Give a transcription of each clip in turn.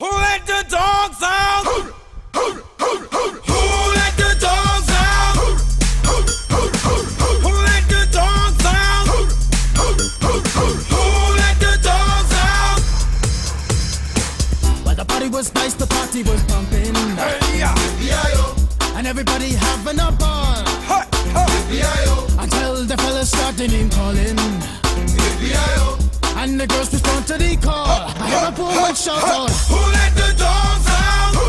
Who let the dogs out? Who let the dogs out? Who let the dogs out? Who let the dogs out? Well, the party was nice, the party was pumping, Hey, yeah. and everybody having a ball Ha, ha. until the fellas started name calling. And the girls respond to the call. I hear a woman shout out. Who let the dogs out? Who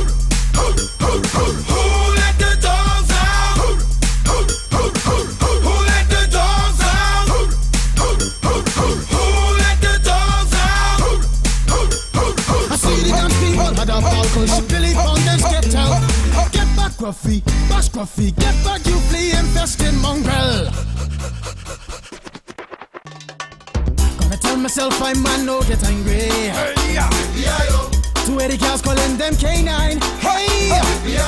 let the dogs out? Who let the dogs out? Who let the dogs out? I see the dance people had a ball cause Billy Fountains get out. Get back, Gruffy, bash Gruffy, get back, you flea infested mongrel tell myself I'm man, no get angry. Hey, yeah. Yeah, To where girls calling them canine. Hey, hey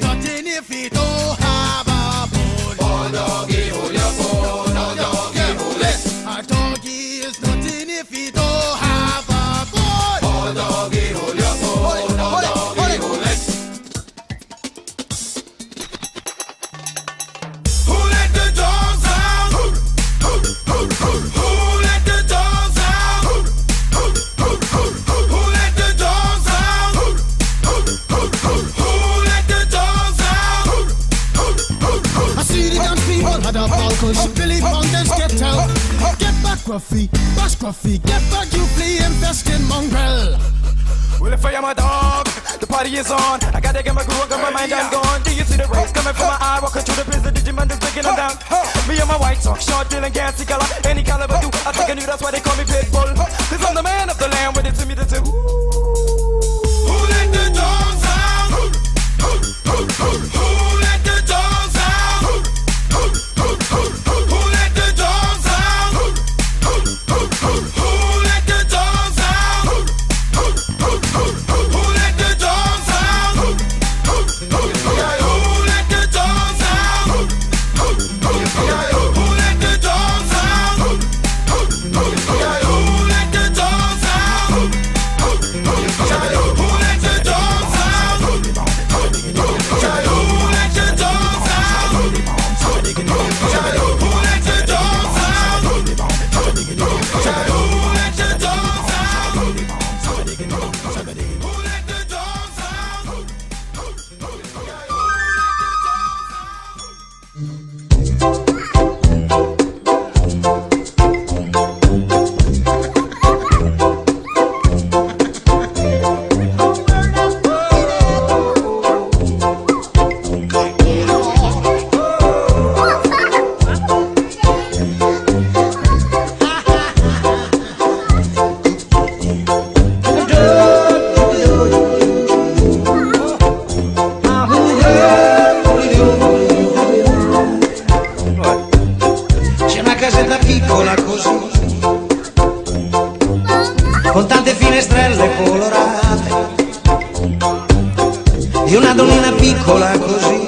nothing if don't have a bone. Oh, doggy, hold your. Oh, doggy, hold it. A doggy is nothing if he don't had a ball Billy Fountains get out. Get back, Gruffy, bash Gruffy, get back, you flea infested mongrel. Well, if I am a dog, the party is on. I gotta get my groove, got my mind, I'm gone. Do you see the rays coming from my eye? Walking through the prison, Digimon is breaking them down. Me and my white talk, short, dealing, gassy color. Any caliber do, I think I knew that's why they call me Pitbull. Cause I'm the man of the land with it to me to do. Okay. Con tante finestrelle colorate, e una donnina piccola così,